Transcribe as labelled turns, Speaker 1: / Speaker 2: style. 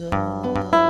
Speaker 1: so